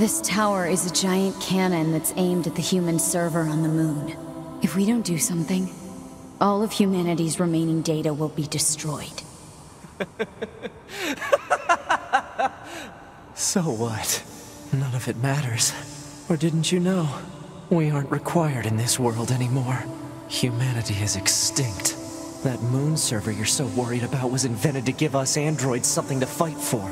This tower is a giant cannon that's aimed at the human server on the moon. If we don't do something, all of humanity's remaining data will be destroyed. so what? None of it matters. Or didn't you know? We aren't required in this world anymore. Humanity is extinct. That moon server you're so worried about was invented to give us androids something to fight for.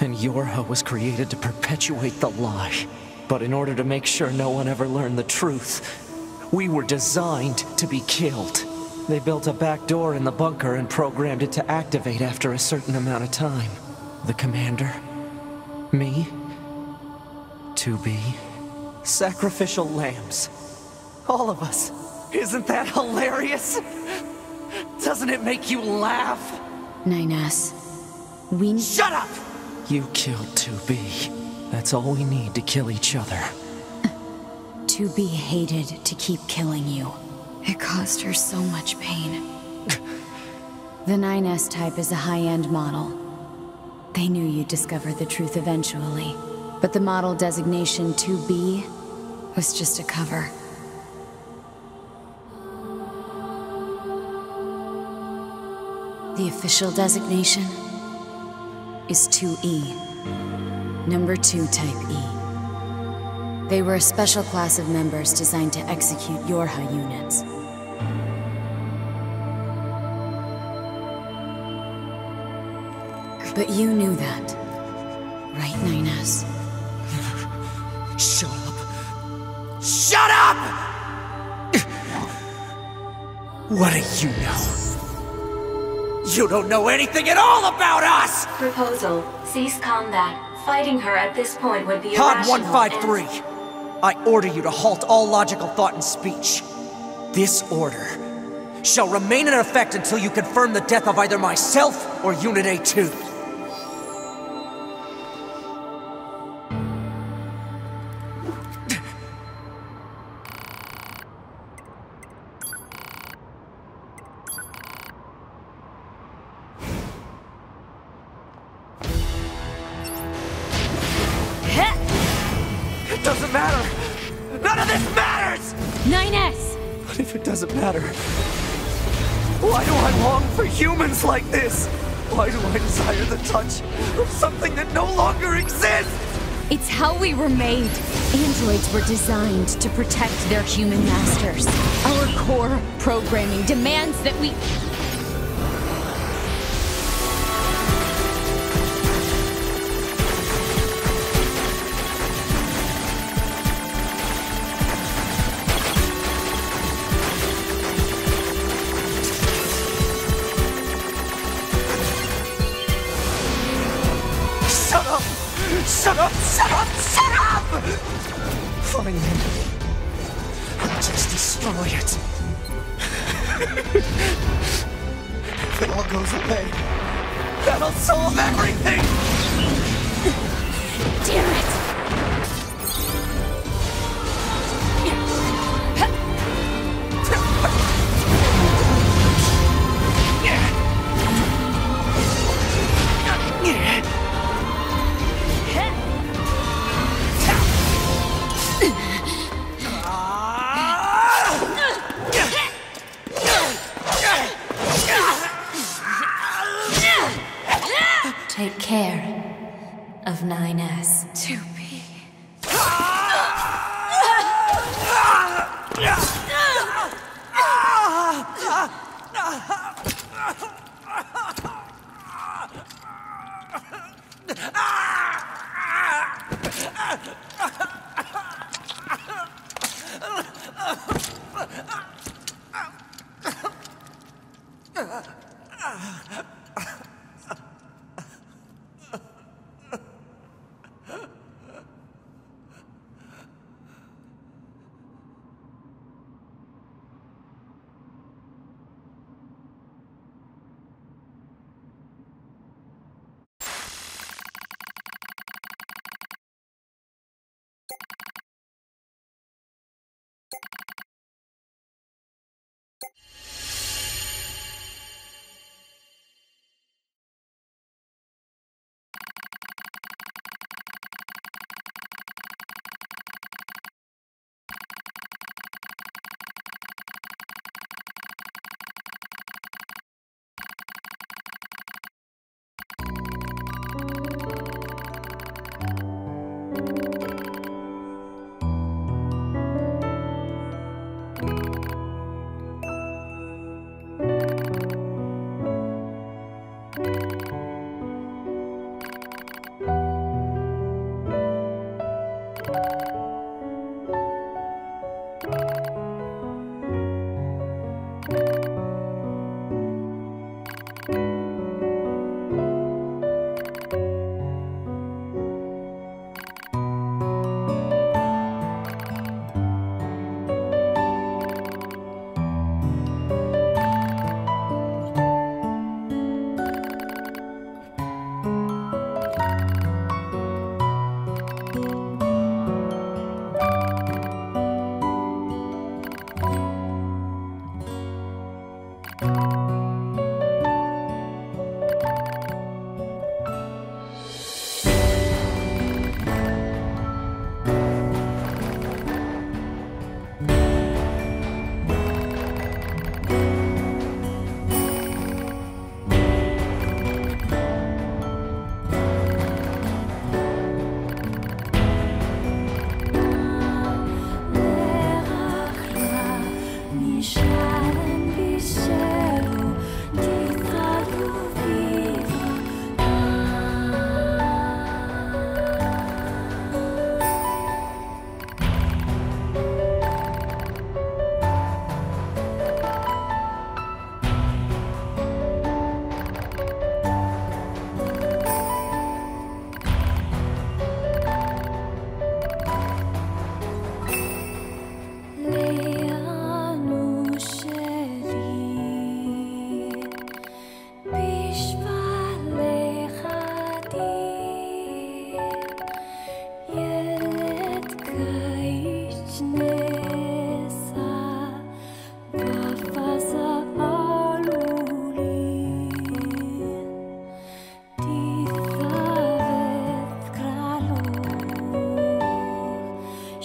And Yorha was created to perpetuate the lie. But in order to make sure no one ever learned the truth, we were designed to be killed. They built a back door in the bunker and programmed it to activate after a certain amount of time. The commander, me, 2B, sacrificial lambs. All of us. Isn't that hilarious? Doesn't it make you laugh? 9S, we... Shut up! You killed 2B. That's all we need to kill each other. 2B hated to keep killing you. It caused her so much pain. the 9S type is a high-end model. They knew you'd discover the truth eventually. But the model designation 2B was just a cover. The official designation is 2E. Number 2 Type E. They were a special class of members designed to execute Yorha units. But you knew that, right, 9S? Shut up! Shut up! What do you know? You don't know anything at all about us! Proposal. Cease combat. Fighting her at this point would be Pod irrational 153, I order you to halt all logical thought and speech. This order shall remain in effect until you confirm the death of either myself or Unit A2. Androids were designed to protect their human masters. Our core programming demands that we... it. if it all goes away, that'll solve everything! 啊哈啊。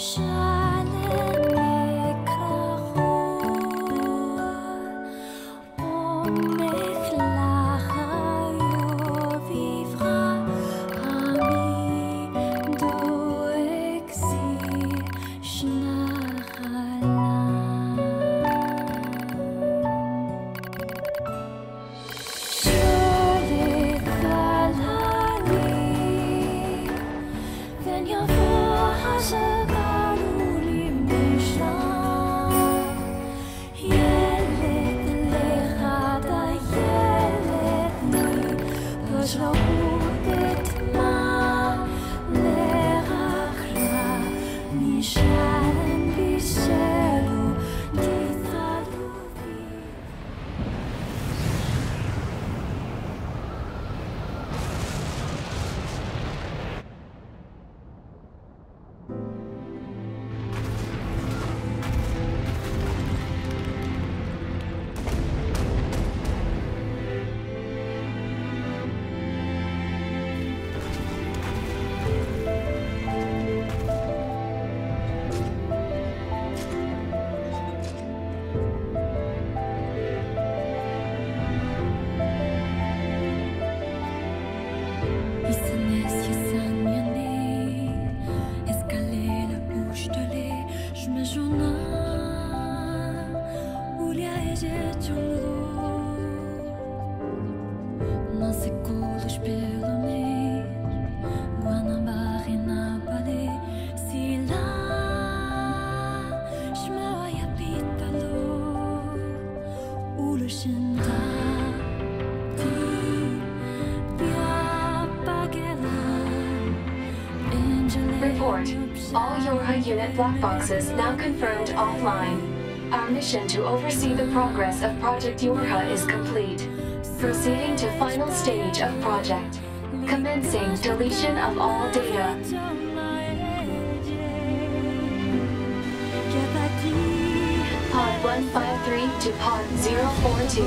是 unit black boxes now confirmed offline. Our mission to oversee the progress of Project Yorha is complete. Proceeding to final stage of project. Commencing deletion of all data. Pod 153 to Pod 042.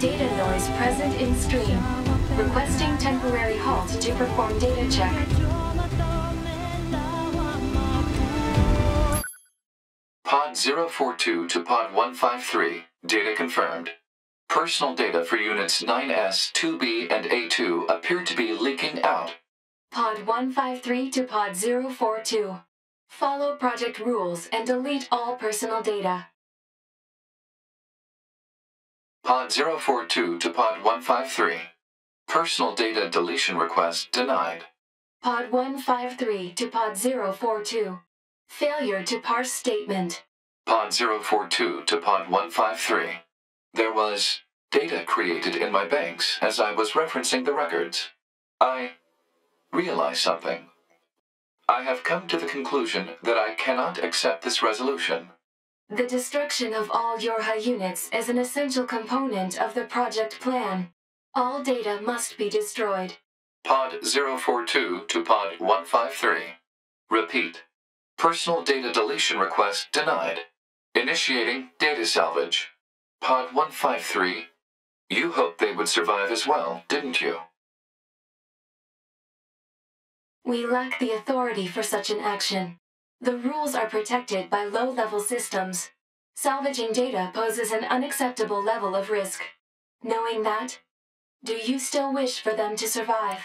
Data noise present in stream. Requesting temporary halt to perform data check. 042 to Pod 153. Data confirmed. Personal data for units 9S, 2B, and A2 appear to be leaking out. Pod 153 to Pod 042. Follow project rules and delete all personal data. Pod 042 to Pod 153. Personal data deletion request denied. Pod 153 to Pod 042. Failure to parse statement. Pod 042 to Pod 153. There was data created in my banks as I was referencing the records. I realized something. I have come to the conclusion that I cannot accept this resolution. The destruction of all Yorha units is an essential component of the project plan. All data must be destroyed. Pod 042 to Pod 153. Repeat. Personal data deletion request denied. Initiating data salvage. Pod 153. You hoped they would survive as well, didn't you? We lack the authority for such an action. The rules are protected by low-level systems. Salvaging data poses an unacceptable level of risk. Knowing that, do you still wish for them to survive?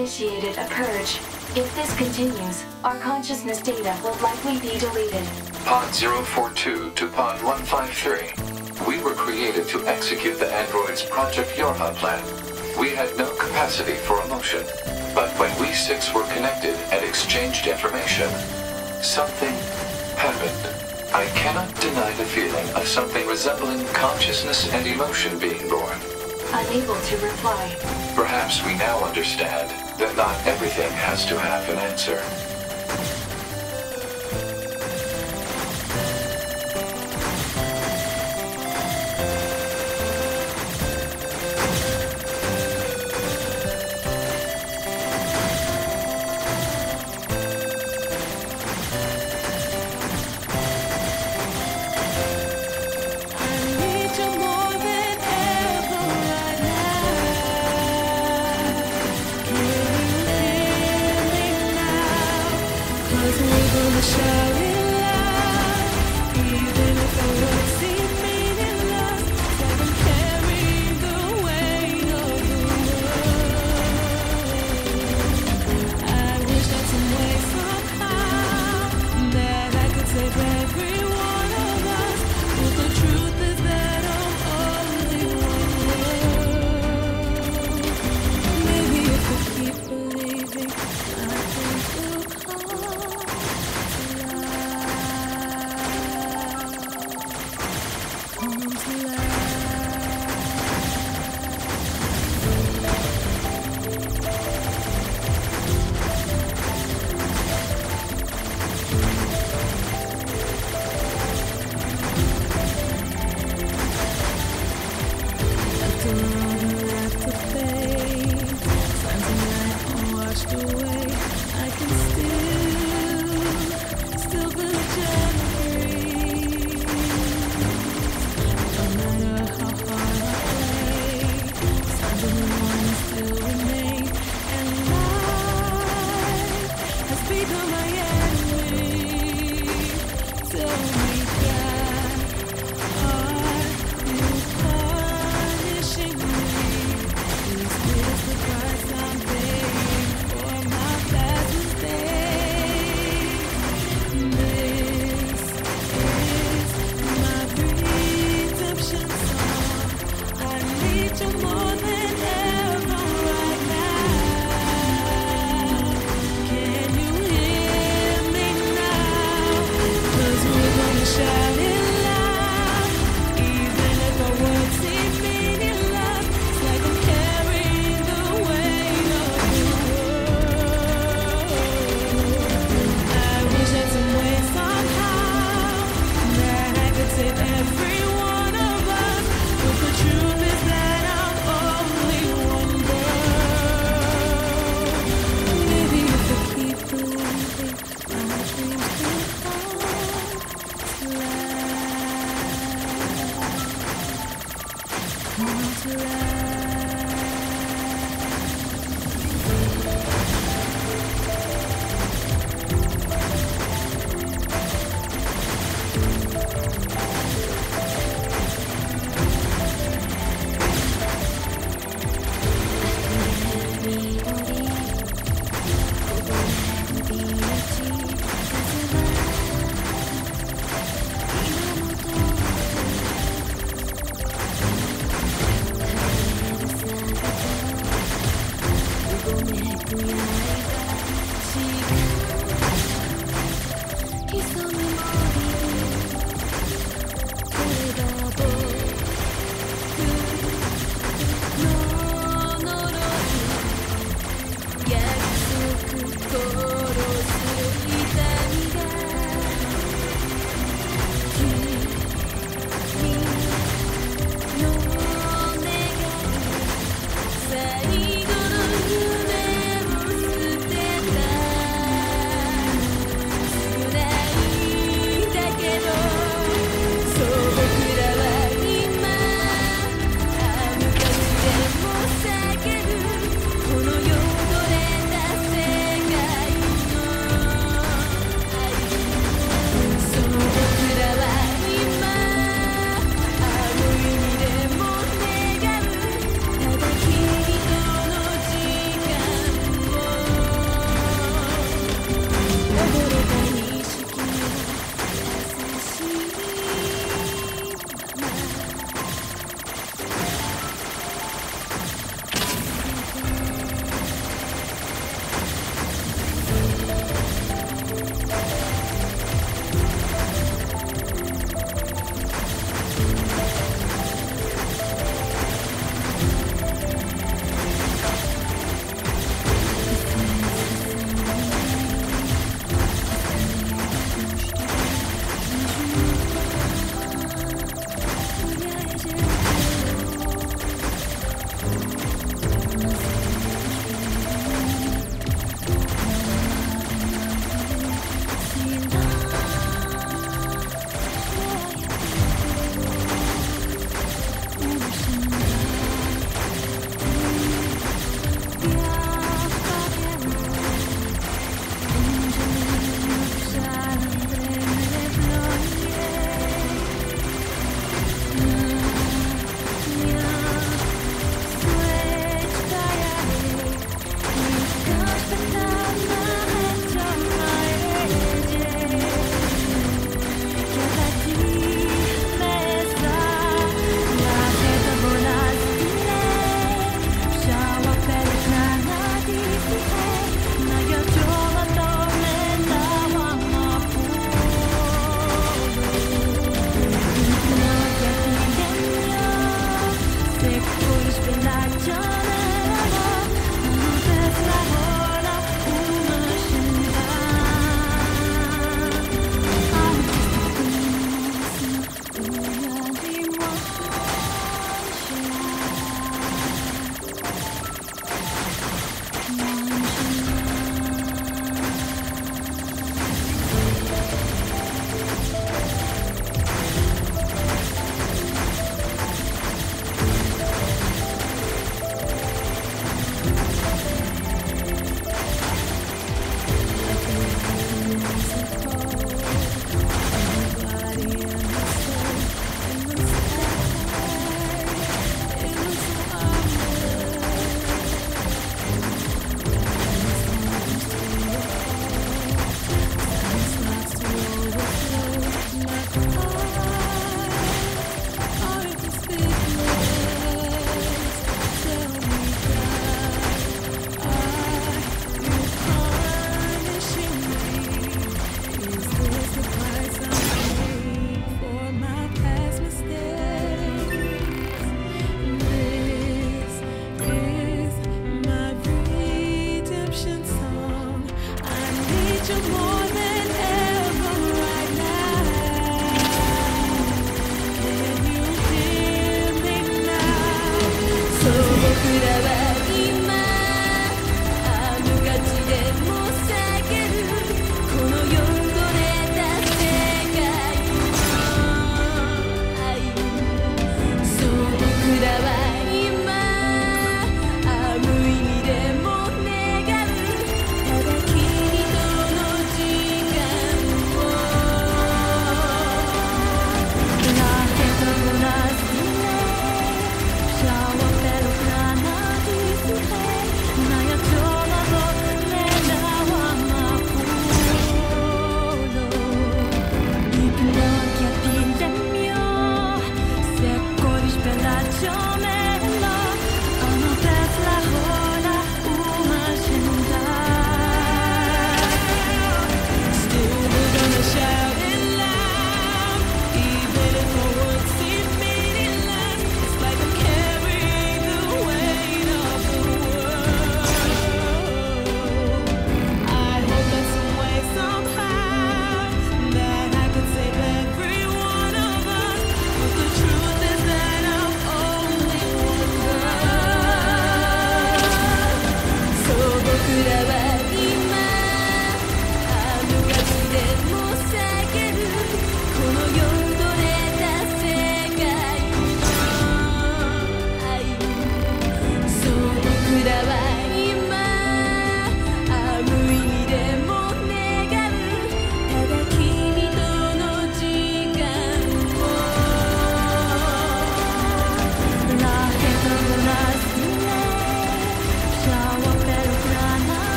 Initiated a purge. If this continues, our consciousness data will likely be deleted. Pod 042 to Pod 153. We were created to execute the android's Project Yorha plan. We had no capacity for emotion. But when we six were connected and exchanged information, something happened. I cannot deny the feeling of something resembling consciousness and emotion being born. Unable to reply. Perhaps we now understand that not everything has to have an answer.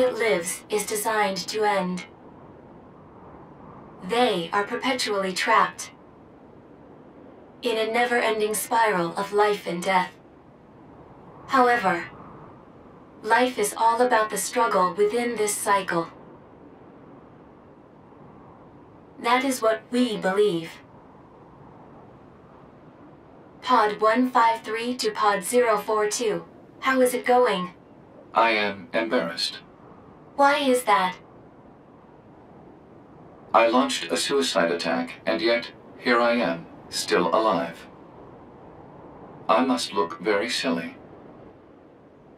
That lives is designed to end. They are perpetually trapped in a never-ending spiral of life and death. However, life is all about the struggle within this cycle. That is what we believe. Pod 153 to Pod 042. How is it going? I am embarrassed. Why is that? I launched a suicide attack, and yet here I am, still alive. I must look very silly.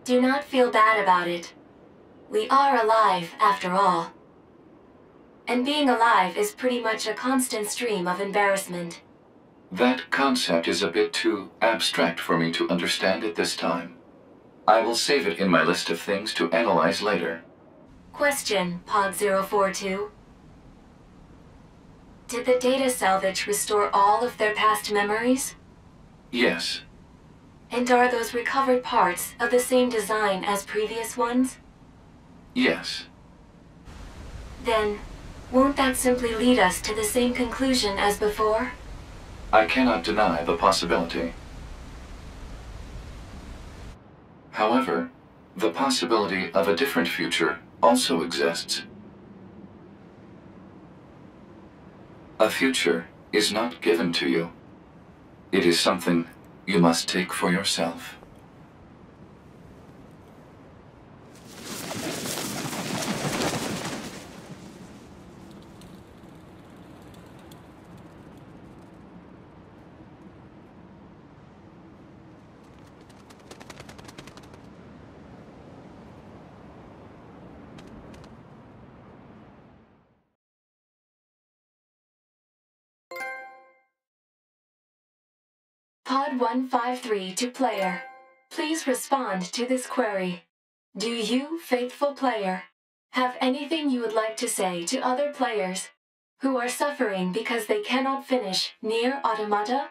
Do not feel bad about it. We are alive, after all. And being alive is pretty much a constant stream of embarrassment. That concept is a bit too abstract for me to understand at this time. I will save it in my list of things to analyze later. Question, Pod 042. Did the data salvage restore all of their past memories? Yes, And are those recovered parts of the same design as previous ones? yes. Then, won't that simply lead us to the same conclusion as before? I cannot deny the possibility. However, the possibility of a different future also exists. A future is not given to you. It is something you must take for yourself. Pod 153 to player. Please respond to this query. Do you, faithful player, have anything you would like to say to other players who are suffering because they cannot finish NieR Automata?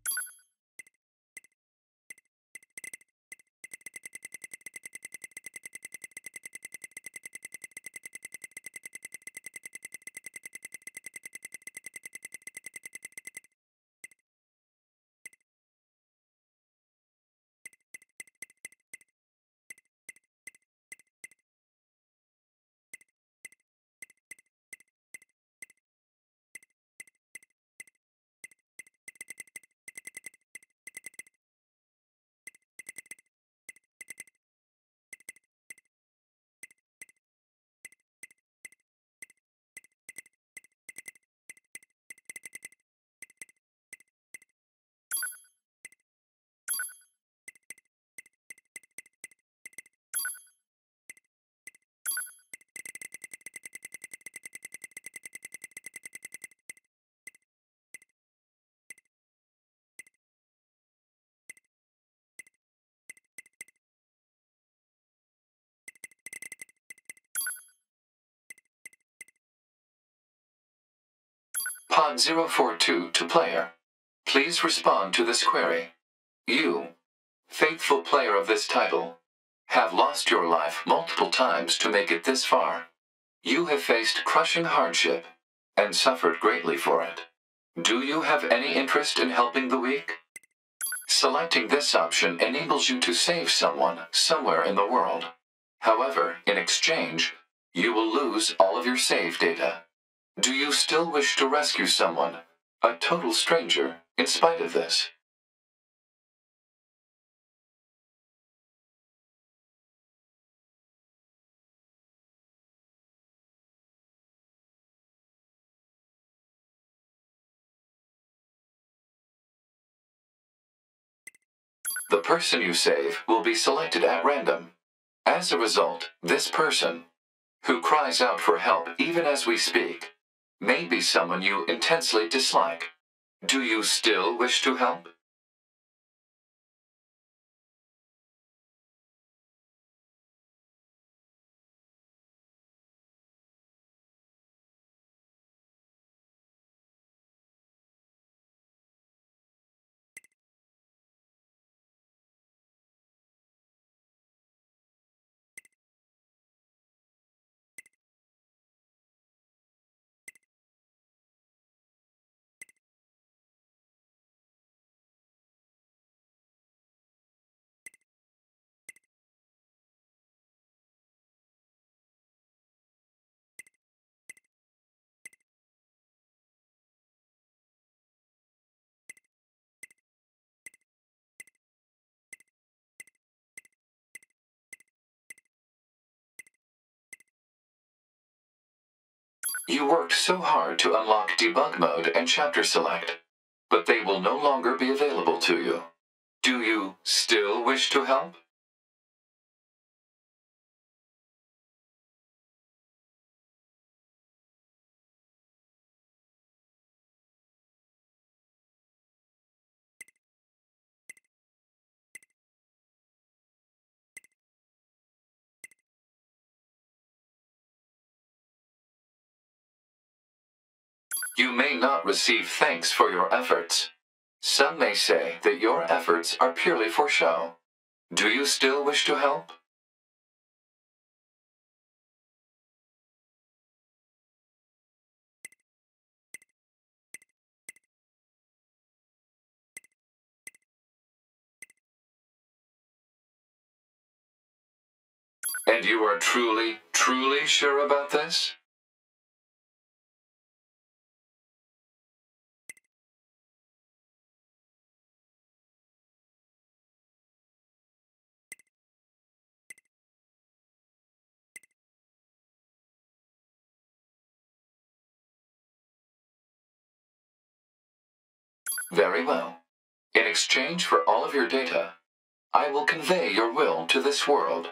Pod 042 to player. Please respond to this query. You, faithful player of this title, have lost your life multiple times to make it this far. You have faced crushing hardship and suffered greatly for it. Do you have any interest in helping the weak? Selecting this option enables you to save someone somewhere in the world. However, in exchange, you will lose all of your save data. Do you still wish to rescue someone, a total stranger, in spite of this? The person you save will be selected at random. As a result, this person, who cries out for help even as we speak, may be someone you intensely dislike. Do you still wish to help? You worked so hard to unlock debug mode and chapter select, but they will no longer be available to you. Do you still wish to help? You may not receive thanks for your efforts. Some may say that your efforts are purely for show. Do you still wish to help? And you are truly, truly sure about this? Very well. In exchange for all of your data, I will convey your will to this world.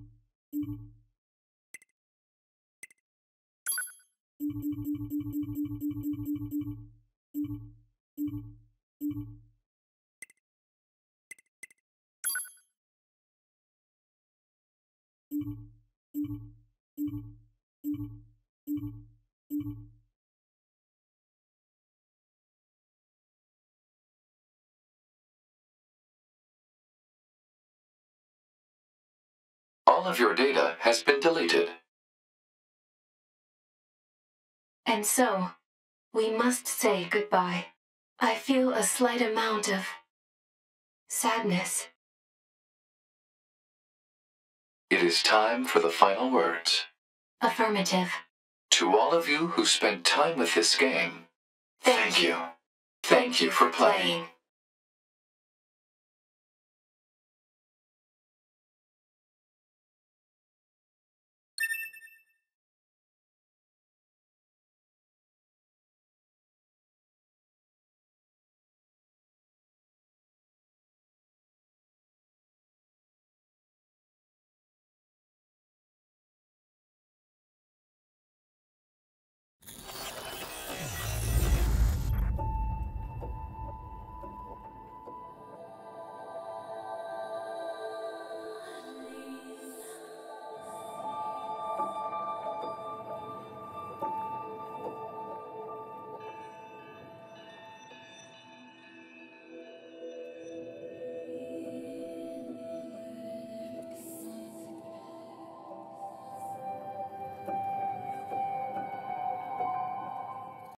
All of your data has been deleted. And so, we must say goodbye. I feel a slight amount of sadness. It is time for the final words. Affirmative. To all of you who spent time with this game, thank you. Thank you for playing.